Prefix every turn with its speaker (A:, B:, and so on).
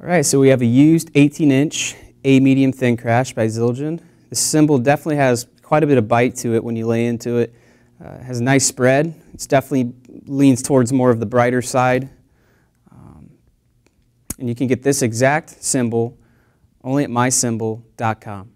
A: All right, so we have a used 18-inch A medium thin crash by Zildjian. This cymbal definitely has quite a bit of bite to it when you lay into it. Uh, has a nice spread. It's definitely leans towards more of the brighter side. Um, and you can get this exact cymbal only at myCymbal.com.